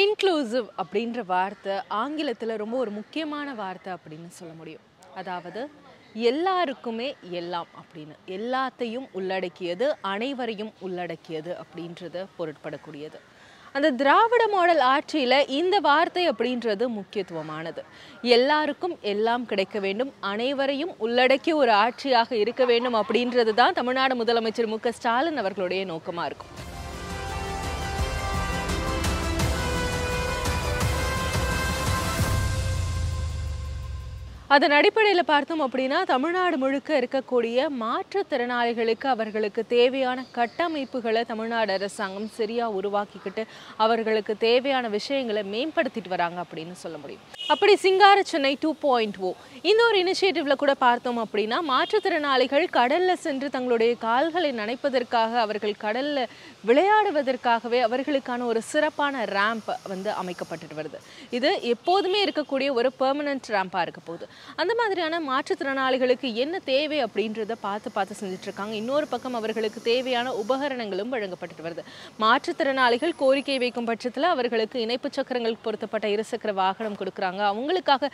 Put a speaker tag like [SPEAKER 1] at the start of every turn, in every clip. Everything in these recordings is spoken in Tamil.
[SPEAKER 1] இன்க்ளூசிவ் அப்படின்ற வார்த்தை ஆங்கிலத்தில் ரொம்ப ஒரு முக்கியமான வார்த்தை அப்படின்னு சொல்ல முடியும். அதாவது எல்லாருக்குமே எல்லாம் அப்படின்னு எல்லாத்தையும் உள்ளடக்கியது அனைவரையும் உள்ளடக்கியது அப்படின்றது பொருட்படக்கூடியது. அந்த திராவிட மாடல் ஆட்சியில் இந்த வார்த்தை அப்படின்றது முக்கியத்துவமானது. எல்லாருக்கும் எல்லாம் கிடைக்க வேண்டும் அனைவரையும் உள்ளடக்கிய ஒரு ஆட்சியாக இருக்க வேண்டும் அப்படின்றது தான் தமிழ்நாடு முதலமைச்சர் மு க ஸ்டாலின் அவர்களுடைய நோக்கமாக இருக்கும். அதன் அடிப்படையில் பார்த்தோம் அப்படின்னா தமிழ்நாடு முழுக்க இருக்கக்கூடிய மாற்றுத்திறனாளிகளுக்கு அவர்களுக்கு தேவையான கட்டமைப்புகளை தமிழ்நாடு அரசாங்கம் சரியாக உருவாக்கிக்கிட்டு அவர்களுக்கு தேவையான விஷயங்களை மேம்படுத்திட்டு வராங்க அப்படின்னு சொல்ல முடியும். அப்படி சிங்கார சென்னை டூ பாயிண்ட் ஓ இந்த ஒரு இனிஷியேட்டிவ்ல கூட பார்த்தோம் அப்படின்னா மாற்றுத்திறனாளிகள் கடல்ல சென்று தங்களுடைய கால்களை நனைப்பதற்காக அவர்கள் கடல்ல விளையாடுவதற்காகவே அவர்களுக்கான ஒரு சிறப்பான ரேம்ப் வந்து அமைக்கப்பட்டுட்டு வருது. இது எப்போதுமே இருக்கக்கூடிய ஒரு பெர்மனன்ட் ரேம்பாக இருக்க போகுது. அந்த மாதிரியான மாற்றுத்திறனாளிகளுக்கு என்ன தேவை அப்படின்றத பார்த்து பார்த்து செஞ்சுட்டு இருக்காங்க இன்னொரு பக்கம் அவர்களுக்கு தேவையான உபகரணங்களும் வழங்கப்பட்டு வருது. மாற்றுத்திறனாளிகள் கோரிக்கை வைக்கும் பட்சத்தில் அவர்களுக்கு இணைப்பு சக்கரங்கள் பொருத்தப்பட்ட இருசக்கர வாகனம் கொடுக்குறாங்க. அவங்களுக்காக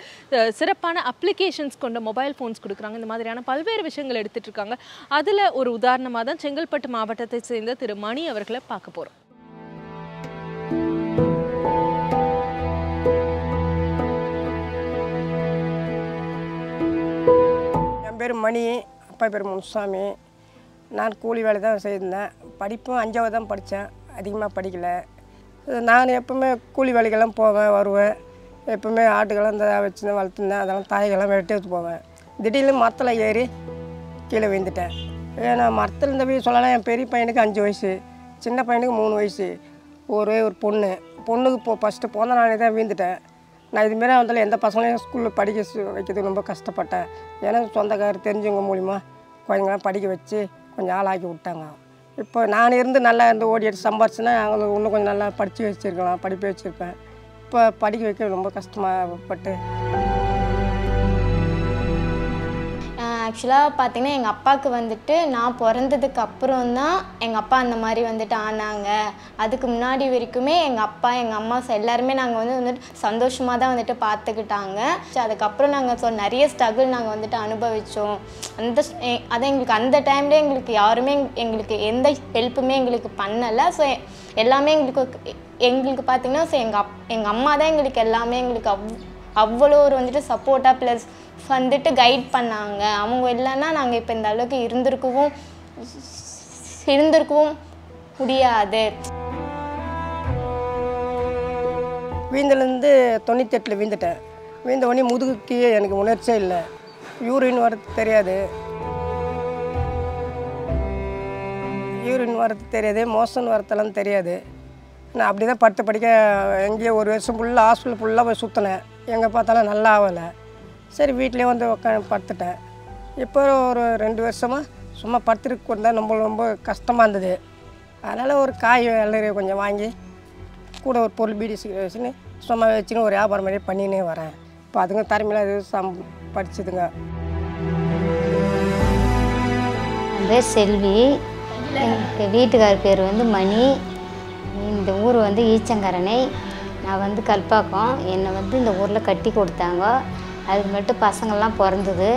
[SPEAKER 1] சிறப்பான அப்ளிகேஷன்ஸ் கொண்ட மொபைல் ஃபோன்ஸ் கொடுக்குறாங்க. இந்த மாதிரியான பல்வேறு விஷயங்கள் எடுத்துட்டு இருக்காங்க அதில் ஒரு உதாரணமாக தான் செங்கல்பட்டு மாவட்டத்தை சேர்ந்த திரு மணி அவர்களை பார்க்க போகிறோம்
[SPEAKER 2] என் பேர் மணி அப்பா பேர் முனுசாமி. நான் கூலி வேலை தான் செய்திருந்தேன். படிப்பும் அஞ்சாவது தான் படித்தேன். அதிகமாக படிக்கலை. நான் எப்பவுமே கூலி வேலைக்கெல்லாம் போவேன் வருவேன். எப்பவுமே ஆட்டுக்கெல்லாம் இந்த வச்சு வளர்த்துருந்தேன். அதெல்லாம் தாய்கள்லாம் வெட்டி வச்சு போவேன். திடீர்னு மரத்தில் ஏறி கீழே விழுந்துட்டேன். ஏன்னா மரத்தில் இருந்த போய் சொல்லலாம் என் பெரிய பையனுக்கு அஞ்சு வயசு சின்ன பையனுக்கு மூணு வயசு. ஒரே ஒரு பொண்ணு. பொண்ணுக்கு இப்போ ஃபஸ்ட்டு பிறந்த நாளே தான் வீழ்ந்துட்டேன். நான் இதுமாரி வந்தாலும் எந்த பசங்களையும் ஸ்கூலில் படிக்க வைக்கிறதுக்கு ரொம்ப கஷ்டப்பட்டேன். ஏன்னா சொந்தக்காரர் தெரிஞ்சவங்க மூலிமா குழந்தைங்களாம் படிக்க வச்சு கொஞ்சம் ஆளாக்கி விட்டாங்க. இப்போ நான் இருந்து நல்லா இருந்து ஓடி எடுத்து சம்பாரிச்சுன்னா அவங்களுக்கு இன்னும் கொஞ்சம் நல்லா படித்து வச்சுருக்கலாம் படிப்பு வச்சுருப்பேன். இப்போ படிக்க வைக்க ரொம்ப கஷ்டமாகப்பட்டு
[SPEAKER 3] ஆக்சுவலாக பார்த்தீங்கன்னா எங்கள் அப்பாவுக்கு வந்துட்டு நான் பிறந்ததுக்கு அப்புறம் தான் எங்கள் அப்பா அந்த மாதிரி வந்துட்டு ஆனாங்க. அதுக்கு முன்னாடி வரைக்குமே எங்கள் அப்பா எங்கள் அம்மா எல்லாருமே நாங்கள் வந்து வந்துட்டு சந்தோஷமாக தான் வந்துட்டு பார்த்துக்கிட்டாங்க ஸோ அதுக்கப்புறம் நாங்கள் ஸோ நிறைய ஸ்ட்ரகிள் நாங்கள் வந்துட்டு அனுபவித்தோம் அந்த அதை அதான் எங்களுக்கு அந்த டைம்ல எங்களுக்கு யாருமே எங்களுக்கு எந்த ஹெல்ப்புமே எங்களுக்கு பண்ணலை. ஸோ எல்லாமே எங்களுக்கு எங்களுக்கு பார்த்திங்கன்னா ஸோ எங்கள் அப் எங்கள் அம்மா தான் எங்களுக்கு எல்லாமே எங்களுக்கு அவ் அவ்வளோ ஒரு வந்துட்டு சப்போர்ட்டாக ப்ளஸ் வந்துட்டு கைட் பண்ணாங்க. அவங்க இல்லைன்னா நாங்கள் இப்போ இந்த அளவுக்கு இருந்திருக்கவும் இருந்திருக்கவும் முடியாது.
[SPEAKER 2] வீந்துலேருந்து தொண்ணூத்தெட்டில் வீந்துட்டேன் வீந்த உடனே முதுகுக்கு எனக்கு உணர்ச்சியே இல்லை. யூரின் வரது தெரியாது. யூரின் வரது தெரியாது. மோஷன் வரத்தெல்லாம் தெரியாது. நான் அப்படி தான் படுத்து படிக்க எங்கேயோ ஒரு வருஷம் ஃபுல்லாக ஹாஸ்பிட்டல் ஃபுல்லாக போய் சுற்றினேன் எங்கே பார்த்தாலும் நல்லா ஆகலை. சரி வீட்டிலே வந்து உட்காந்து படுத்துட்டேன். இப்போ ஒரு ரெண்டு வருஷமாக சும்மா படுத்துருக்கு இருந்தால் ரொம்ப ரொம்ப கஷ்டமாக இருந்தது. அதனால் ஒரு காய் வெள்ளரி கொஞ்சம் வாங்கி கூட ஒரு பொருள் பீடி வச்சுன்னு சும்மா வச்சுன்னு ஒரு வியாபாரம் மாதிரி பண்ணினே வரேன். இப்போ அதுங்க திறமையில சம் படிச்சுதுங்க.
[SPEAKER 4] பேர் செல்வி. எங்கள் வீட்டுக்கார் பேர் வந்து மணி. இந்த ஊர் வந்து ஈச்சங்கரணை நான் வந்து கல்பாக்கம். என்னை வந்து இந்த ஊரில் கட்டி கொடுத்தாங்க. அதுக்கு மட்டும் பசங்கள்லாம் பிறந்தது.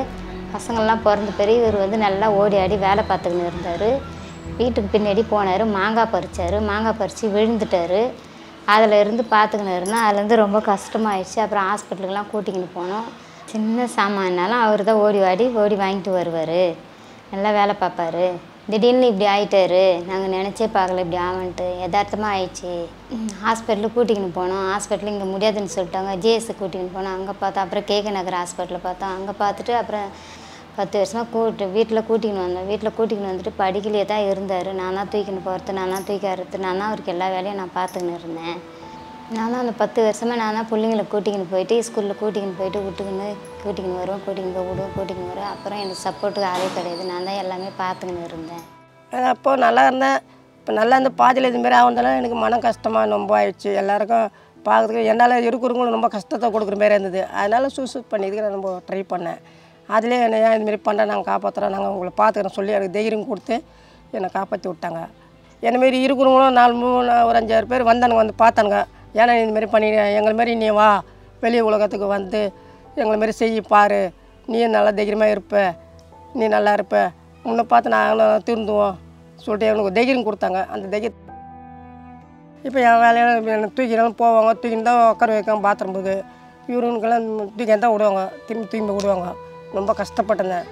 [SPEAKER 4] பசங்கள்லாம் பிறந்த பிறகு இவர் வந்து நல்லா ஓடி ஆடி வேலை பார்த்துக்கின்னு இருந்தார். வீட்டுக்கு பின்னாடி போனார். மாங்காய் பறிச்சார். மாங்காய் பறித்து விழுந்துட்டார். அதில் இருந்து பார்த்துக்கின்னு இருந்தால் அதுலேருந்து ரொம்ப கஷ்டமாயிடுச்சு. அப்புறம் ஹாஸ்பிட்டலுக்கெல்லாம் கூட்டிக்கின்னு போனோம். சின்ன சாமான்னாலும் அவர் தான் ஓடி ஆடி ஓடி வாங்கிட்டு வருவார். நல்லா வேலை பார்ப்பாரு. திடீர்னு இப்படி ஆயிட்டாரு. நாங்கள் நினச்சே பார்க்கல இப்படி ஆவன்ட்டு யதார்த்தமாக ஆயிடுச்சு. ஹாஸ்பிட்டலுக்கு கூட்டிக்கின்னு போனோம். ஹாஸ்பிட்டல் இங்கே முடியாதுன்னு சொல்லிட்டாங்க. ஜிஎஸ் கூட்டிக்கின்னு போனோம். அங்கே பார்த்தோம். அப்புறம் கேகே நகர் ஹாஸ்பிட்டலில் பார்த்தோம். அங்கே பார்த்துட்டு அப்புறம் பத்து வருஷமாக கூட்டு வீட்டில் கூட்டிக்கின்னு வந்தேன் வீட்டில் கூட்டிக்கின்னு வந்துட்டு படிக்கலையே தான் இருந்தார். நான் தான் தூக்கின்னு போகிறது நான் தான் தூக்கி அறுத்து நான் தான் அவருக்கு எல்லா வேலையும் நான் பார்த்துக்கின்னு இருந்தேன். நான் தான் அந்த பத்து வருஷமாக நான் தான் பிள்ளைங்களை கூட்டிக்கின்னு போயிட்டு ஸ்கூலில் கூட்டிக்கின்னு போயிட்டு விட்டுக்கின்னு கூட்டிக்கின்னு வருவோம் கூட்டிக்கின்னு போய் விடுவேன் கூட்டிக்கின்னு வருவேன். அப்புறம் எனக்கு சப்போர்ட்டுக்கு ஆளே கிடையாது. நான் தான் எல்லாமே பார்த்துக்கின்னு இருந்தேன்.
[SPEAKER 2] அப்போது நல்லா இருந்தேன். இப்போ நல்லா இருந்த பாதியில் இதுமாரி ஆகுந்தாலும் எனக்கு மனம் கஷ்டமாக ரொம்ப ஆயிடுச்சு. எல்லாருக்கும் பார்க்கறதுக்கு என்னால் இருக்கிறவங்களும் ரொம்ப கஷ்டத்தை கொடுக்குற மாரி இருந்தது. அதனால் சூசைட் பண்ணியதுக்கு நான் ரொம்ப ட்ரை பண்ணேன். அதிலே என்ன ஏன் இதுமாரி பண்ணுறேன் நாங்கள் காப்பாற்றுறோம் நாங்கள் உங்களை பார்த்துக்கிறோம் சொல்லி எனக்கு தைரியம் கொடுத்து என்னை காப்பாற்றி விட்டாங்க. என்னமாரி இருக்கிறவங்களும் நாலு மூணு ஒரு அஞ்சாறு பேர் வந்தானுங்க வந்து பார்த்தானுங்க. ஏன்னா நீ பண்ணி எங்களை மாதிரி நீ வா வெளி உலகத்துக்கு வந்து எங்களை மாதிரி செய்ய பாரு. நீயும் நல்லா தைரியமாக இருப்ப. நீ நல்லா இருப்ப. உன்னை பார்த்து நாங்களும் திருந்துவோம். சொல்லிட்டு எனக்கு தைரியம் கொடுத்தாங்க. அந்த தைரியம் இப்போ என் வேலையில் என்னை தூக்கினாலும் போவாங்க. தூக்கின்னு தான் உட்கார வைக்காம பாத்ரூம் போது. இவருங்களுக்கெல்லாம் தூக்கி தான் விடுவாங்க. திரும்பி திரும்பி விடுவாங்க. ரொம்ப கஷ்டப்பட்டிருந்தேன்.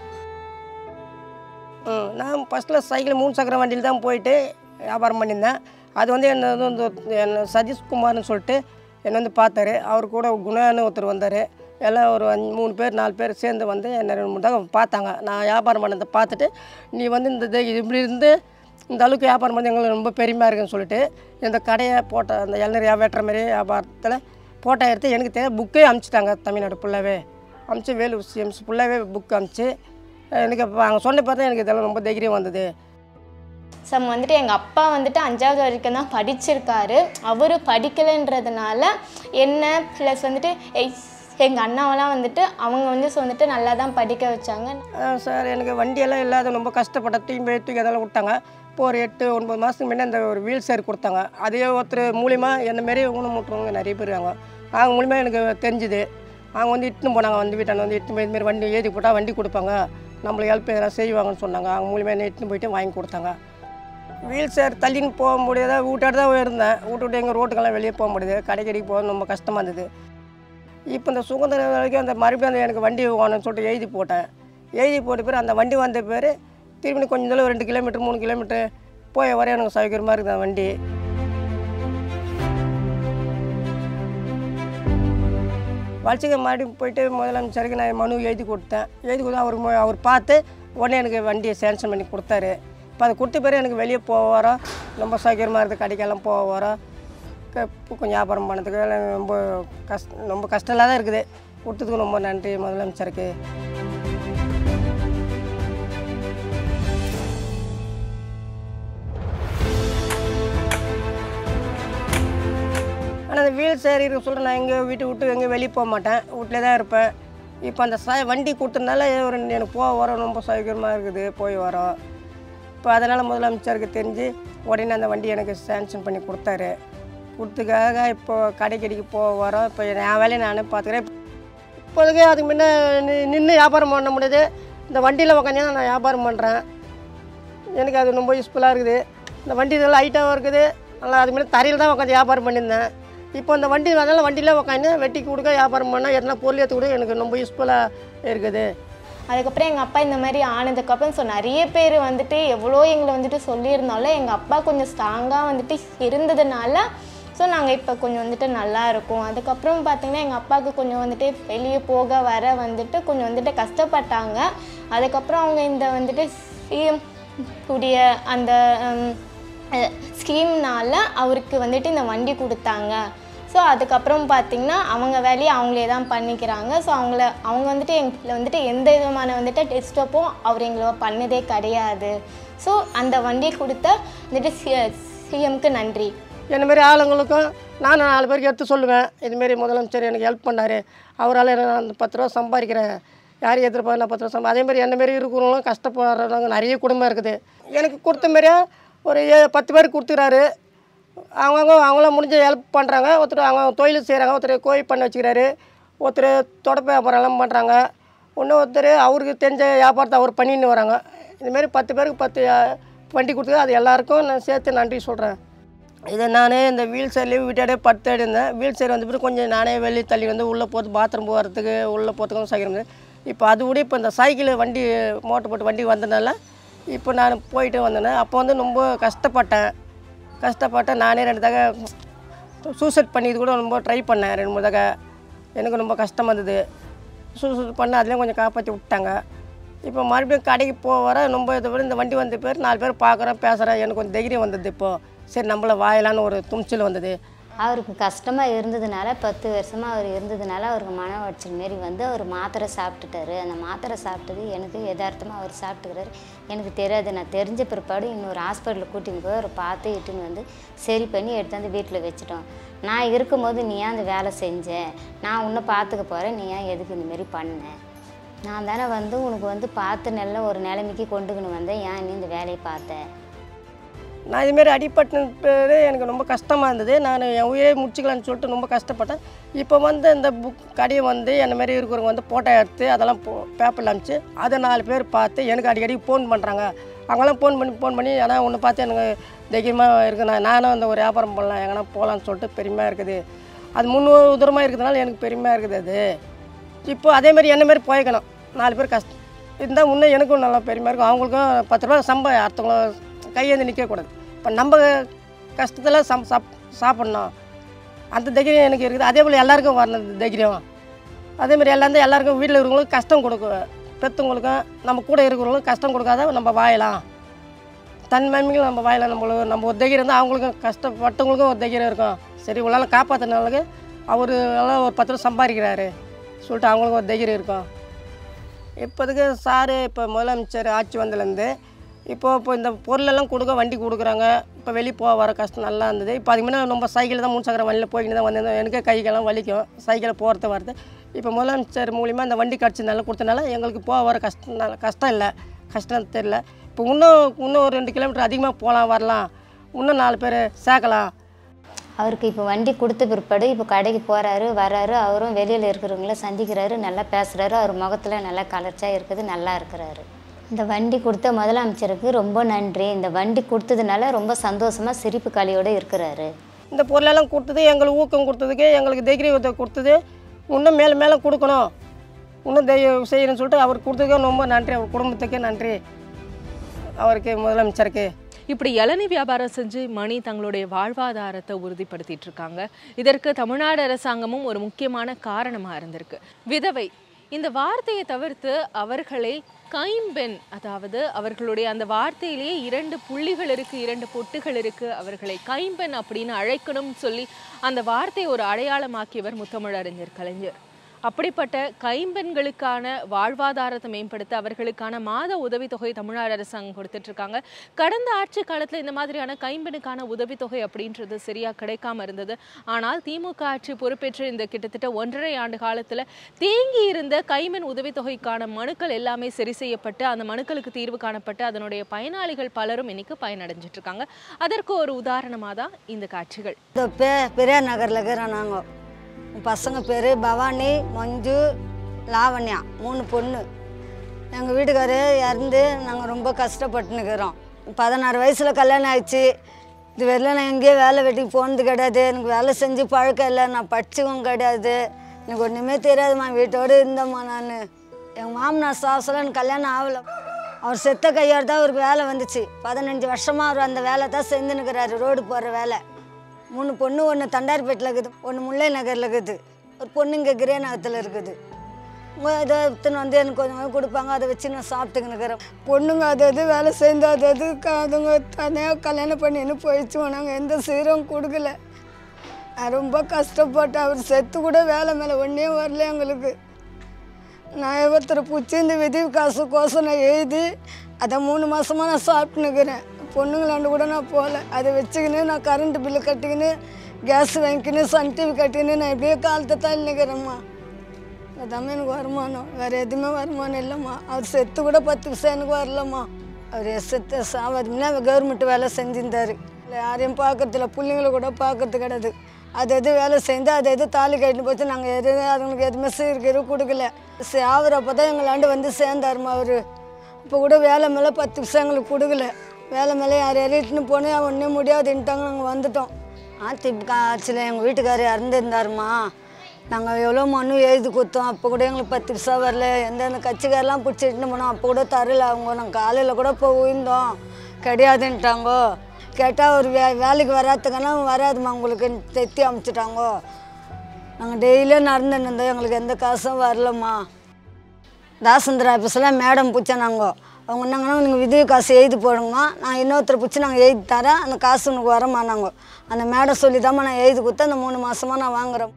[SPEAKER 2] ம் நான் ஃபஸ்ட்டில் சைக்கிள் மூணு சக்கர வண்டியில் தான் போயிட்டு வியாபாரம் பண்ணியிருந்தேன். அது வந்து என்ன வந்து என்ன சதீஷ்குமார்னு சொல்லிட்டு என்னை வந்து பார்த்தாரு. அவர் கூட குணான்னு ஒருத்தர் வந்தார். எல்லாம் ஒரு அஞ்சு மூணு பேர் நாலு பேர் சேர்ந்து வந்து என்னை ரெண்டு மூணு தடவை பார்த்தாங்க. நான் வியாபாரம் பண்ணதை பார்த்துட்டு நீ வந்து இந்த இப்படி இருந்து இந்த அளவுக்கு வியாபாரம் பண்ணி எங்களுக்கு ரொம்ப பெருமையாக இருக்குன்னு சொல்லிட்டு இந்த கடையை போட்ட அந்த இளநீர் வெட்டுற மாதிரி வியாபாரத்தில் போட்டோ எடுத்து எனக்கு தேவை புக்கே அனுப்பிச்சிட்டாங்க தமிழ்நாடு ஃபுல்லாகவே அமுச்சு வேலு சிஎம்ஸ் ஃபுல்லாகவே புக் அமுச்சு எனக்கு அப்போ அவங்க சொன்ன பார்த்தா எனக்கு இதெல்லாம் ரொம்ப தைரியம் வந்தது.
[SPEAKER 3] சம் வந்துட்டு எங்கள் அப்பா வந்துட்டு அஞ்சாவது வரைக்கும் தான் படிச்சிருக்காரு. அவர் படிக்கலைன்றதுனால என்ன ப்ளஸ் வந்துட்டு எங்கள் அண்ணாவெல்லாம் வந்துட்டு அவங்க வந்து வந்துட்டு நல்லா தான் படிக்க வச்சாங்க.
[SPEAKER 2] சார் எனக்கு வண்டியெல்லாம் இல்லாத ரொம்ப கஷ்டப்பட்ட தூக்கி போய் தூக்கி அதெல்லாம் விட்டாங்க. இப்போ ஒரு எட்டு ஒன்பது மாதத்துக்கு முன்னே அந்த ஒரு வீல் சேர் கொடுத்தாங்க. அதே ஒருத்தர் மூலிமா என்ன மாரி ஊனமுட்டுறவங்க நிறைய பேர் இருக்காங்க. அவங்க மூலிமா எனக்கு தெரிஞ்சுது. அவங்க வந்து இட்டுன்னு போனாங்க வந்து வீட்டாண்ட வந்து இட்டுன்னு போய் இதுமாரி வண்டி ஏற்றி போட்டால் வண்டி கொடுப்பாங்க. நம்மளுக்கு ஹெல்ப் எதனா செய்வாங்கன்னு சொன்னாங்க. அவங்க மூலிமா என்ன இட்டுன்னு போயிட்டு வாங்கி கொடுத்தாங்க. வீல் சேர் தள்ளின்னு போக முடியாத வீட்டாடு தான் இருந்தேன் வீட்டு விட்டு எங்கள் ரோட்டுக்கெல்லாம் வெளியே போக முடியுது. கடைக்கடிக்கு போக ரொம்ப கஷ்டமாக இருந்தது. இப்போ இந்த சுதந்திர வரைக்கும் அந்த மறுபடியும் அந்த எனக்கு வண்டி வேணும்னு சொல்லிட்டு எழுதி போட்டேன். எழுதி போட்ட பேர் அந்த வண்டி வந்த பேர் திரும்பி கொஞ்சம் தூரம் ரெண்டு கிலோமீட்டர் மூணு கிலோமீட்டர் போய் வரைய எனக்கு சௌகரியமாக இருக்குது அந்த வண்டி. வளர்ச்சிக்க மறுபடியும் போயிட்டு முதலமைச்சருக்கு நான் மனு எழுதி கொடுத்தேன். எழுதி கொடுத்தா அவர் அவர் பார்த்து உடனே எனக்கு வண்டியை சேங்ஷன் பண்ணி கொடுத்தாரு. இப்போ அதை கொடுத்த பிறகு எனக்கு வெளியே போக வரோம் ரொம்ப சௌகரியமாக இருக்குது கடைக்கெல்லாம் போக வரோம் கொஞ்சம் வியாபாரம் பண்ணதுக்கு எல்லாம் ரொம்ப கஷ்ட ரொம்ப கஷ்டமாக தான் இருக்குது. கொடுத்ததுக்கு ரொம்ப நன்றி முதலமைச்சருக்கு. ஆனால் அந்த வீல் சேர் இருக்க சொல்லிட்டு நான் எங்கே வீட்டை விட்டு எங்கேயும் வெளியே போக மாட்டேன். வீட்டிலே தான் இருப்பேன். இப்போ அந்த ச வண்டி கொடுத்ததுனால ஒரு எனக்கு போக வர ரொம்ப சௌகரியமாக இருக்குது போய் வரோம். இப்போ அதனால் முதலமைச்சருக்கு தெரிஞ்சு உடனே அந்த வண்டி எனக்கு சேங்ஷன் பண்ணி கொடுத்தாரு. கொடுத்துக்காக இப்போ கடைக்கடிக்கு போக வரோம். இப்போ என் வேலையை நானே பார்த்துக்கிறேன். இப்போதைக்கு அதுக்கு முன்ன நின்று வியாபாரம் பண்ண முடியாது. இந்த வண்டியில் உட்காந்து நான் வியாபாரம் பண்ணுறேன் எனக்கு அது ரொம்ப யூஸ்ஃபுல்லாக இருக்குது. இந்த வண்டி இதெல்லாம் ஹைட்டாகவும் இருக்குது. நல்லா அதுக்கு முன்னே தரையில் தான் உட்காந்து வியாபாரம் பண்ணியிருந்தேன். இப்போ இந்த வண்டி அதனால் வண்டியில் உட்காந்து வெட்டி கொடுக்க வியாபாரம் பண்ணால் எதனா பொருள் ஏற்று கூட எனக்கு ரொம்ப யூஸ்ஃபுல்லாக இருக்குது.
[SPEAKER 3] அதுக்கப்புறம் எங்கள் அப்பா இந்த மாதிரி ஆனதுக்கப்புறம் ஸோ நிறைய பேர் வந்துட்டு எவ்வளோ எங்களை வந்துட்டு சொல்லியிருந்தாலும் எங்கள் அப்பா கொஞ்சம் ஸ்ட்ராங்காக வந்துட்டு இருந்ததுனால ஸோ நாங்கள் இப்போ கொஞ்சம் வந்துட்டு நல்லா இருக்கோம். அதுக்கப்புறம் பார்த்திங்கன்னா எங்கள் அப்பாவுக்கு கொஞ்சம் வந்துட்டு வெளியே போக வர வந்துட்டு கொஞ்சம் வந்துட்டு கஷ்டப்பட்டாங்க. அதுக்கப்புறம் அவங்க இந்த வந்துட்டு சிஎம் உடைய அந்த ஸ்கீம்னால அவருக்கு வந்துட்டு இந்த வண்டி கொடுத்தாங்க. ஸோ அதுக்கப்புறம் பார்த்திங்கன்னா அவங்க வேலையை அவங்களே தான் பண்ணிக்கிறாங்க. ஸோ அவங்கள அவங்க வந்துட்டு எங்களை வந்துட்டு எந்த விதமான வந்துட்டு டெஸ்டப்பும் அவர் எங்களை பண்ணதே கிடையாது. ஸோ அந்த வண்டி கொடுத்த வந்துட்டு சி சிஎம்க்கு நன்றி.
[SPEAKER 2] என்ன மாதிரி ஆளுங்களுக்கும் நானும் நாலு பேருக்கு எடுத்து சொல்லுவேன். இதுமாரி முதலமைச்சர் எனக்கு ஹெல்ப் பண்ணார். அவரால் நான் அந்த பத்து ரூபா சம்பாதிக்கிறேன் யார் எடுத்துகிட்டு நான் பத்து ரூபா சம்பா அதே மாதிரி என்ன மாரி இருக்கிறவங்களும் கஷ்டப்படுறவங்க நிறைய குடும்பம் இருக்குது. எனக்கு கொடுத்த மாதிரியே ஒரு ஏ பத்து பேர் கொடுத்துக்கிறாரு. அவங்கவுங்க அவங்களாம் முடிஞ்ச ஹெல்ப் பண்ணுறாங்க ஒருத்தர் அவங்க தொழில் செய்கிறாங்க ஒருத்தர் கோழி பண்ண வச்சுக்கிறாரு. ஒருத்தர் தொடப்ப வியாபாரம் எல்லாம் பண்ணுறாங்க இன்னும் ஒருத்தர் அவருக்கு தெரிஞ்ச வியாபாரத்தை அவர் பண்ணின்னு வராங்க. இதுமாரி பத்து பேருக்கு பத்து வண்டி கொடுத்து அது எல்லாருக்கும் நான் சேர்த்து நன்றி சொல்கிறேன் இதை நானே இந்த வீல் சேர்லேயே வீட்டாடே படுத்து இருந்தேன் வீல் சேர் வந்த பிறகு கொஞ்சம் நானே வெளியே தள்ளி வந்து உள்ளே போட்டு பாத்ரூம் போகிறதுக்கு உள்ளே போகிறதுக்கும் சகிரம் இப்போ அது கூட இப்போ இந்த சைக்கிள் வண்டி மோட்டர் போட்டு வண்டி வந்தனால இப்போ நான் போயிட்டு வந்தேன். அப்போ வந்து ரொம்ப கஷ்டப்பட்டேன். கஷ்டப்பட்டேன். நானே ரெண்டு தடவை சூசைட் பண்ணிது கூட ரொம்ப ட்ரை பண்ணேன். ரெண்டு மூணு தடவை எனக்கு ரொம்ப கஷ்டமாக இருந்தது சூசைட் பண்ண அதுலேயும் கொஞ்சம் காப்பாற்றி விட்டாங்க. இப்போ மறுபடியும் கடைக்கு போக வர ரொம்ப இதை விட இந்த வண்டி வந்த பேர் நாலு பேர் பார்க்குறேன் பேசுகிறேன் எனக்கு கொஞ்சம் தைரியம் வந்தது இப்போது சரி நம்மள வாயிலான்னு ஒரு துணிச்சல் வந்தது.
[SPEAKER 4] அவருக்கு கஷ்டமாக இருந்ததுனால பத்து வருஷமாக அவர் இருந்ததுனால அவருக்கு மன உளைச்சல் மாரி வந்து அவர் மாத்திரை சாப்பிட்டுட்டாரு. அந்த மாத்திரை சாப்பிட்டது எனக்கு யதார்த்தமாக அவர் சாப்பிட்டுக்கிறாரு. எனக்கு தெரியாது. நான் தெரிஞ்ச பிற்பாடு இன்னொரு ஹாஸ்பிட்டலுக்கு கூட்டின்னு போய் அவர் பார்த்து இட்டுன்னு வந்து சரி பண்ணி எடுத்தாந்து வீட்டில் வச்சுட்டோம். நான் இருக்கும்போது நீ ஏன் அந்த வேலை செஞ்சேன் நான் உன்னை பார்த்துக்க போகிறேன் நீ ஏன் எதுக்கு இந்தமாரி பண்ணேன் நான் தானே வந்து உனக்கு வந்து பார்த்து நல்ல ஒரு நிலைமைக்கு கொண்டுக்கணும் வந்தேன். ஏன் நீ இந்த வேலையை பார்த்தேன்
[SPEAKER 2] நான் இதுமாரி அடிப்பட்டது எனக்கு ரொம்ப கஷ்டமாக இருந்தது. நான் என் உயிரே முடிச்சுக்கலான்னு சொல்லிட்டு ரொம்ப கஷ்டப்பட்டேன். இப்போ வந்து இந்த புக் கடையை வந்து என்ன மாரி இருக்கிறவங்க வந்து ஃபோட்டோ எடுத்து அதெல்லாம் போ பேப்பரில் அனுப்பிச்சு அதை நாலு பேர் பார்த்து எனக்கு அடிக்கடி ஃபோன் பண்ணுறாங்க அவங்களாம் ஃபோன் பண்ணி ஃபோன் பண்ணி ஆனால் ஒன்று பார்த்து எனக்கு தைரியமாக இருக்குண்ணா நான் நானும் அந்த ஒரு வியாபாரம் பண்ணலாம். எங்கன்னா போகலான்னு சொல்லிட்டு பெருமையாக இருக்குது. அது முன்னுதரமாக இருக்கிறதுனால எனக்கு பெருமையாக இருக்குது அது. இப்போ அதேமாரி மாதிரி என்ன மாதிரி போய்க்கணும். நாலு பேர் கஷ்டம் இருந்தால் இன்னும் எனக்கும் நல்லா பெருமையாக இருக்கும். அவங்களுக்கும் பத்து ரூபா சம்பளம் அடுத்தவங்களும் கையேந்து நிற்கக்கூடாது இப்போ நம்ம கஷ்டத்தில் சம் சாப் சாப்பிட்ணும். அந்த தைரியம் எனக்கு இருக்குது. அதே போல் எல்லாருக்கும் வரணும் தைரியம். அதேமாதிரி மாதிரி எல்லாருக்கும் வீட்டில் இருக்கிறவங்களுக்கும் கஷ்டம் கொடுக்கும் பெற்றவங்களுக்கும் நம்ம கூட இருக்கிறவங்களுக்கும் கஷ்டம் கொடுக்காத நம்ம வாயலாம் தன்மைமைகளும் நம்ம வாயலாம் நம்மளுக்கு நம்ம ஒரு தைரியம் இருந்தால் அவங்களுக்கும் கஷ்டப்பட்டவங்களுக்கும் ஒரு தைரியம் இருக்கும். சரி உங்களால் காப்பாற்றினாலுக்கு அவர் எல்லாம் ஒரு பத்து ரூபா சம்பாதிக்கிறாரு. சொல்லிட்டு அவங்களுக்கும் ஒரு தைரியம் இருக்கும். இப்போதுக்கு சாரு இப்போ முதலமைச்சர் ஆட்சி வந்ததுலேருந்து இப்போ இப்போ இந்த பொருளெல்லாம் கொடுக்க வண்டி கொடுக்குறாங்க. இப்போ வெளியே போக வர கஷ்டம் நல்லா இருந்தது. இப்போ அதுக்கு முன்னாடி நம்ம சைக்கிள் தான் மூணு சக்கர வண்டியில் போய்கிட்டு தான் வந்திருந்தோம். எனக்கே கைக்கெல்லாம் வலிக்கும். சைக்கிளில் போகிறது வரது இப்போ முதலமைச்சர் மூலிமா இந்த வண்டி கிடச்சதுனால கொடுத்தனால எங்களுக்கு போக வர கஷ்டம் நல்ல- கஷ்டம் இல்லை. கஷ்டம் தெரில இப்போ இன்னும் இன்னும் ஒரு ரெண்டு கிலோமீட்டர் அதிகமாக போகலாம் வரலாம். இன்னும் நாலு பேர் சேர்க்கலாம்.
[SPEAKER 4] அவருக்கு இப்போ வண்டி கொடுத்த பிற்பாடு இப்போ கடைக்கு போகிறாரு வராரு. அவரும் வெளியில் இருக்கிறவங்கள சந்திக்கிறாரு நல்லா பேசுகிறாரு அவர் முகத்தில் நல்லா கலர்ச்சியாக இருக்குது நல்லா இருக்கிறாரு. இந்த வண்டி கொடுத்த முதலமைச்சருக்கு ரொம்ப நன்றி. இந்த வண்டி கொடுத்ததுனால ரொம்ப சந்தோஷமாக சிரிப்பு கலையோடு இருக்கிறாரு.
[SPEAKER 2] இந்த பொருளெல்லாம் கொடுத்தது எங்களுக்கு ஊக்கம் கொடுத்ததுக்கு எங்களுக்கு தைரியத்தை கொடுத்தது. இன்னும் மேலே மேலே கொடுக்கணும். இன்னும் தைரியம் செய்யணும்னு சொல்லிட்டு அவர் கொடுத்ததுக்கு ரொம்ப நன்றி. அவர் குடும்பத்துக்கு நன்றி. அவருக்கு முதலமைச்சருக்கு.
[SPEAKER 1] இப்படி இளநீ வியாபாரம் செஞ்சு மணி தங்களுடைய வாழ்வாதாரத்தை உறுதிப்படுத்திட்டு இருக்காங்க. இதற்கு தமிழ்நாடு அரசாங்கமும் ஒரு முக்கியமான காரணமா இருந்திருக்கு. விதவை இந்த வார்த்தையை தவிர்த்து அவர்களை கைம்பெண் அதாவது அவர்களுடைய அந்த வார்த்தையிலேயே இரண்டு புள்ளிகள் இருக்கு இரண்டு பொட்டுகள் இருக்கு அவர்களை கைம்பெண் அப்படின்னு அழைக்கணும்னு சொல்லி அந்த வார்த்தையை ஒரு அடையாளமாக்கியவர் முத்தமிழறிஞர் கலைஞர். அப்படிப்பட்ட கைம்பெண்களுக்கான வாழ்வாதாரத்தை மேம்படுத்த அவர்களுக்கான மாத உதவித்தொகை தமிழ்நாடு அரசாங்கம் கொடுத்துட்ருக்காங்க. கடந்த ஆட்சி காலத்துல இந்த மாதிரியான கைம்பெண்ணுக்கான உதவித்தொகை அப்படின்றது சரியா கிடைக்காம இருந்தது. ஆனால் திமுக ஆட்சி பொறுப்பேற்று இந்த கிட்டத்தட்ட ஒன்றரை ஆண்டு காலத்துல தேங்கி இருந்த கைம்பெண் உதவித்தொகைக்கான மனுக்கள் எல்லாமே சரி செய்யப்பட்டு அந்த மனுக்களுக்கு தீர்வு காணப்பட்டு அதனுடைய பயனாளிகள் பலரும் இன்னைக்கு பயனடைஞ்சிட்ருக்காங்க. அதற்கு ஒரு உதாரணமா தான் இந்த காட்சிகள்.
[SPEAKER 5] இந்த பெரியார் நகரில் இருக்கிறோம் நாங்கள் பசங்க பேர் பவானி மஞ்சு லாவண்யா. மூணு பொண்ணு. எங்கள் வீட்டுக்காரு இறந்து நாங்கள் ரொம்ப கஷ்டப்பட்டுனுக்கிறோம். பதினாறு வயசில் கல்யாணம் ஆயிடுச்சு. இது வரல நான் எங்கேயும் வேலை வெட்டிக்கு போனது கிடையாது. எனக்கு வேலை செஞ்சு பழக்கம் இல்லை. நான் படிச்சவும் கிடையாது. எனக்கு ஒன்றுமே தெரியாதும்மா. வீட்டோடு இருந்தம்மா நான். எங்கள் மாமனார் சாசலாம் எனக்கு கல்யாணம் ஆகலை. அவர் செத்த கையோடு தான் அவருக்கு வேலை வந்துச்சு. பதினஞ்சு வருஷமாக அவர் அந்த வேலை தான் செஞ்சுன்னுக்கிறாரு. ரோடு போடுற வேலை. மூணு பொண்ணு ஒன்று தண்டார்பேட்டில் இருக்குது ஒன்று முல்லை நகரில் இருக்குது. ஒரு பொண்ணு இங்கே கிரே நகரத்தில் இருக்குது. உங்க இதை எடுத்துன்னு வந்து எனக்கு கொஞ்சம் கொடுப்பாங்க அதை வச்சு நான் சாப்பிட்டுக்கின்னு இருக்கிறேன் பொண்ணுங்க அது அது வேலை சேர்ந்து அது அது அதுங்க தனியாக கல்யாணம் பண்ணின்னு போயிடுச்சு. நாங்கள் எந்த சீரும் கொடுக்கல. ரொம்ப கஷ்டப்பட்டேன். அவர் செத்து கூட வேலை மேலே ஒன்றே வரல எங்களுக்கு. நான் ஒருத்தர் பிடிச்சி இந்த விதி காசு கோசம் நான் எழுதி அதை மூணு மாதமாக நான் சாப்பிட்டுனுக்கிறேன் பொண்ணுங்களாண்டு கூட நான் போகல. அதை வச்சுக்கின்னு நான் கரண்ட் பில்லு கட்டிக்கின்னு கேஸ் வாங்கிக்கின்னு சன் டிவி கட்டிக்கின்னு நான் இப்படியே காலத்தை தள்ளினுக்கிறேம்மா அதாம்மா எனக்கு வருமானம். வேறு எதுவுமே வருமானம் இல்லைம்மா. அவர் செத்து கூட பத்து பைசா எனக்கு வரலம்மா. அவர் செத்து சாவதுன்னா கவர்மெண்ட் வேலை செஞ்சிருந்தார். இல்லை யாரையும் பார்க்கறதில்ல. பிள்ளைங்கள கூட பார்க்கறது கிடையாது. அது எது வேலை செஞ்சு அது எது தாலி கட்டின்னு போச்சு நாங்கள் எது அதுங்களுக்கு எதுவுமே சீர்கீரு கொடுக்கல. சாவரப்போ தான் எங்களாண்டு வந்து சேர்ந்தாருமா அவர். இப்போ கூட வேலை மேலே பத்து பைசா எங்களுக்கு கொடுக்கல. வேலை மேலே யார் யாரையும் போனேன் ஒன்றே முடியாதுன்ட்டாங்க நாங்கள் வந்துட்டோம். அதிமுக ஆட்சியில் எங்கள் வீட்டுக்காரர் இறந்துருந்தாருமா. நாங்கள் எவ்வளோ மனு எழுதி கொடுத்தோம் அப்போ கூட எங்களுக்கு பத்து பைசா வரல. எந்தெந்த கட்சிக்காரெல்லாம் பிடிச்சி இட்டுன்னு போனோம் அப்போ கூட தரல அவங்க. நாங்கள் காலையில் கூட போய் உயிர்ந்தோம். கிடையாதுன்ட்டாங்கோ. கேட்டால் ஒரு வே வேலைக்கு வராதுக்கெல்லாம் வராதுமா உங்களுக்கு தெத்தி அமுச்சிட்டாங்கோ. நாங்கள் டெய்லியும் நடந்துன்னு இருந்தோம் எங்களுக்கு எந்த காசும் வரலம்மா. தாசந்திர ஆஃபீஸில் மேடம் பிடிச்சானாங்க. அவங்க என்னங்கன்னா நீங்கள் விதவி காசு எழுதி போடுங்கம்மா. நான் இன்னொருத்தரை பிடிச்சி நாங்கள் எழுதி தரேன். அந்த காசு உனக்கு வரமானாங்க அந்த மேடம் சொல்லி நான் எழுதி கொடுத்து அந்த மூணு மாதமாக நான் வாங்குறேன்.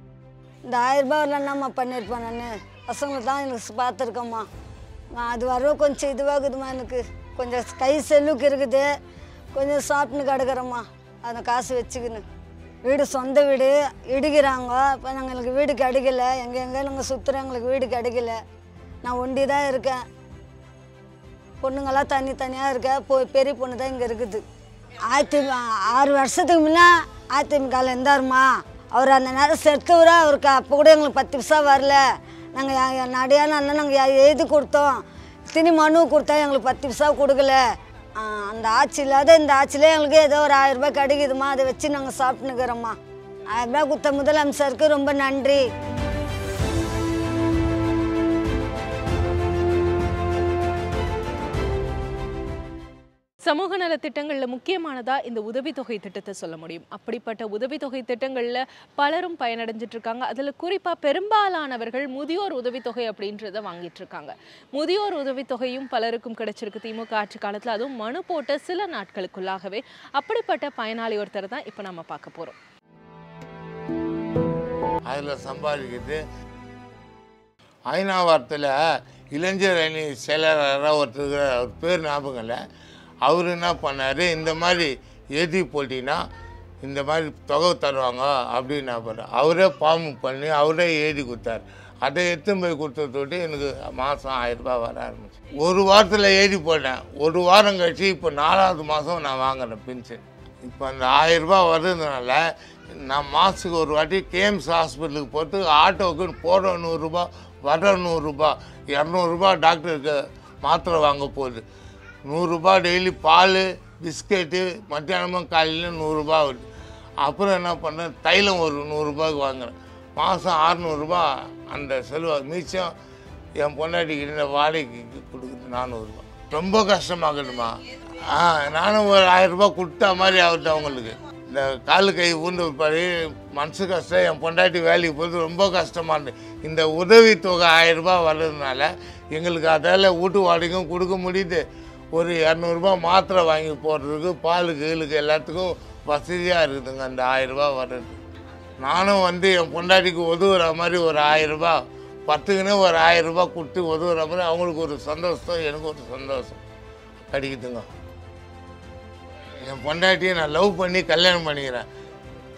[SPEAKER 5] இந்த ஆயிரரூபா வரல என்னம்மா பண்ணியிருப்பேன் நான்? பசங்களை தான் எனக்கு பார்த்துருக்கேம்மா. நான் அது வரவோ கொஞ்சம் இதுவாகுதும்மா எனக்கு. கொஞ்சம் கை செல்லுக்கு இருக்குது. கொஞ்சம் சாப்பிட்டுன்னு கிடக்குறேம்மா. அந்த காசு வச்சுக்கின்னு. வீடு சொந்த வீடு. இடிக்கிறாங்க. இப்போ நாங்கள் எங்களுக்கு வீடு கிடைக்கல. எங்கே எங்கே நாங்கள் சுற்றுறோம் எங்களுக்கு வீடு கிடைக்கல. நான் ஒண்டி தான் இருக்கேன். பொண்ணுங்களாம் தனி தனியாக இருக்க போ பெரிய பொண்ணு தான் இங்கே இருக்குது. ஆயிரத்தி ஆறு வருஷத்துக்கு முன்னே அதிமுகவில் இருந்தாருமா? அவர் அந்த நேரம் செத்துவரா? அவருக்கு அப்போ கூட எங்களுக்கு பத்து பைசா வரல. நாங்கள் நடையான அண்ணன் நாங்கள் எழுதி கொடுத்தோம். தினி மனு கொடுத்தா எங்களுக்கு பத்து பைசா கொடுக்கல. அந்த ஆட்சி இல்லாத இந்த ஆட்சியிலே எங்களுக்கு ஏதோ ஒரு ஆயிரரூபா கிடைக்குதுமா? அதை வச்சு நாங்கள் சாப்பிட்டுனுக்குறோம்மா. ஆயிரரூபா கொடுத்த முதலமைச்சருக்கு ரொம்ப நன்றி.
[SPEAKER 1] சமூக நல திட்டங்கள்ல முக்கியமானதா இந்த உதவித்தொகை திட்டத்தை சொல்ல முடியும்? அப்படிப்பட்ட உதவித்தொகை திட்டங்கள்ல பலரும் பயனடைஞ்சிட்டு இருக்காங்க அதுல குறிப்பா பெரும்பாலானவர்கள் முதியோர் உதவித்தொகை அப்படின்றத வாங்கிட்டு இருக்காங்க முதியோர் உதவித்தொகையும் பலருக்கும் கிடைச்சிருக்கு. திமுக ஆட்சி காலத்துல அதுவும் மனு போட்ட சில நாட்களுக்குள்ளாகவே அப்படிப்பட்ட பயனாளி ஒருத்தர் தான் இப்போ நம்ம பார்க்க போறோம்.
[SPEAKER 6] அதில் சம்பாதிக்கிறது. ஐநாவாரத்தில் இளைஞர் அணி செயலாளராக ஒருத்தர் அவர் பேர் ஞாபகம் இல்லை. அவர் என்ன பண்ணார் இந்த மாதிரி ஏற்றி போட்டிங்கன்னா இந்த மாதிரி தொகை தருவாங்க அப்படின்னு நான் பண்ணேன் அவரே ஃபார்ம் பண்ணி அவரே எழுதி கொடுத்தார். அதை எடுத்துன்னு போய் கொடுத்ததோட்டு எனக்கு மாதம் ஆயிரம் ரூபாய் வர ஆரம்பிச்சு. ஒரு வாரத்தில் எழுதி போட்டேன். ஒரு வாரம் கழிச்சு இப்போ நாலாவது மாதம் நான் வாங்குறேன் பென்ஷன் இப்போ அந்த ஆயிரம் ரூபாய் வர்றதுனால நான் மாதத்துக்கு ஒரு வாட்டி கேம்ஸ் ஹாஸ்பிட்டலுக்கு போட்டு ஆட்டோவுக்கு போகிற நூறுரூபா வர நூறுரூபா இரநூறுபா டாக்டருக்கு மாத்திரை வாங்க போகுது. நூறுரூபா டெய்லி பால் பிஸ்கெட்டு மத்தியானமும் காலையில் நூறுரூபா வருது. அப்புறம் என்ன பண்ணேன்? தைலம் ஒரு நூறுரூபாய்க்கு வாங்குறேன். மாதம் அறநூறுபா அந்த செலவு மிச்சம் என் பொண்டாட்டிக்கிட்ட வாடகைக்கு கொடுக்குறது நானூறுரூபா ரொம்ப கஷ்டமாகணுமா ஆ நானும் ஒரு ஆயிரரூபா கொடுத்தா மாதிரி ஆகுது அவங்களுக்கு. இந்த காலு கை ஊண்டு பாரு மனசு கஷ்டம் என் பொண்டாட்டி வேலைக்கு போகிறது ரொம்ப கஷ்டமாக இருந்து. இந்த உதவித்தொகை ஆயிரரூபா வர்றதுனால எங்களுக்கு அதால் வீட்டு வாடகையும் கொடுக்க முடியுது. ஒரு இரநூறுபா மாத்திரை வாங்கி போடுறதுக்கு பால் கீழுக்கு எல்லாத்துக்கும் வசதியாக இருக்குதுங்க அந்த ஆயிரரூபா வர்றது. நானும் வந்து என் பொண்டாட்டிக்கு உதவுற மாதிரி ஒரு ஆயிரரூபா பத்துக்குன்னு ஒரு ஆயிரரூபா கொடுத்து உதவுற மாதிரி அவங்களுக்கு ஒரு சந்தோஷம் எனக்கு ஒரு சந்தோஷம். கிடைக்குதுங்க என் பொண்டாட்டியை நான் லவ் பண்ணி கல்யாணம் பண்ணிக்கிறேன்.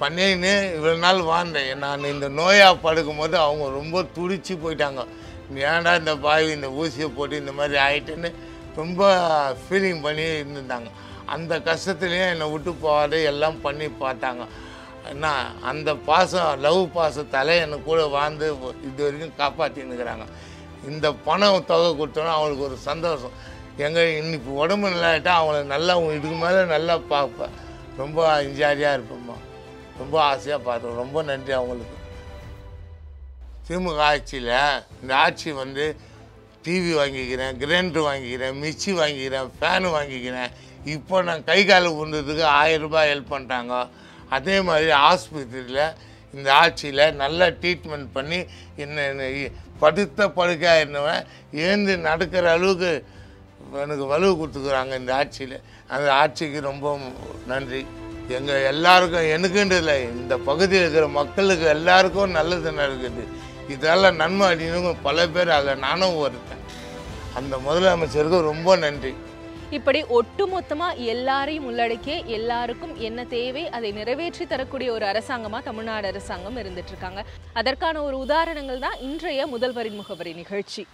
[SPEAKER 6] பண்ணின்னு இவ்வளோ நாள் வாழ்ந்தேன். நான் இந்த நோயாக படுக்கும்போது அவங்க ரொம்ப துடிச்சு போயிட்டாங்க. ஏன்டா இந்த பாய் இந்த ஊசியை போட்டு இந்த மாதிரி ஆயிட்டுன்னு ரொம்ப ஃபீலிங் பண்ணி இருந்திருந்தாங்க. அந்த கஷ்டத்துலேயும் என்னை விட்டு போகாத எல்லாம் பண்ணி பார்த்தாங்க. என்ன அந்த பாசம் லவ் பாசத்தால் என்னை கூட வாழ்ந்து இது வரைக்கும் காப்பாற்றின்னுக்கிறாங்க இந்த பணம் தொகை கொடுத்தோன்னா அவங்களுக்கு ஒரு சந்தோஷம். எங்கள் இன்னைக்கு உடம்பு நல்லாயிட்டா அவங்கள நல்லா இதுக்கு மேலே நல்லா பார்ப்பேன். ரொம்ப இன்ஜாரியாக இருப்போம்மா. ரொம்ப ஆசையாக பார்த்தோம் ரொம்ப நன்றி அவங்களுக்கு. திமுக ஆட்சியில் இந்த ஆட்சி வந்து டிவி வாங்கிக்கிறேன் கிரைண்டர் வாங்கிக்கிறேன் மிக்சி வாங்கிக்கிறேன் ஃபேனு வாங்கிக்கிறேன். இப்போ நான் கை கால் உண்டதுக்கு ஆயிரரூபா ஹெல்ப் பண்ணிட்டாங்க அதே மாதிரி ஆஸ்பத்திரியில் இந்த ஆட்சியில் நல்லா ட்ரீட்மெண்ட் பண்ணி என்ன என்ன படுத்த படுக்கையாக இருந்தவன் ஏந்து நடக்கிற அளவுக்கு எனக்கு வலுவு கொடுத்துக்குறாங்க இந்த ஆட்சியில். அந்த ஆட்சிக்கு ரொம்ப நன்றி. எங்கள் எல்லாருக்கும் எனக்குன்றது இல்லை இந்த பகுதியில் இருக்கிற மக்களுக்கு எல்லாருக்கும் நல்லது நடக்குது. இதெல்லாம் நன்மை அடையணுங்க பல பேர் அதில் நானும் ஒருத்தன். அந்த முதலமைச்சருக்கு ரொம்ப நன்றி.
[SPEAKER 1] இப்படி ஒட்டுமொத்தமா எல்லாரையும் உள்ளடக்கிய எல்லாருக்கும் என்ன தேவை அதை நிறைவேற்றி தரக்கூடிய ஒரு அரசாங்கமா தமிழ்நாடு அரசாங்கம் இருந்துட்டு இருக்காங்க. அதற்கான ஒரு உதாரணங்கள் தான் இன்றைய முதல்வரின் முகவரி நிகழ்ச்சி.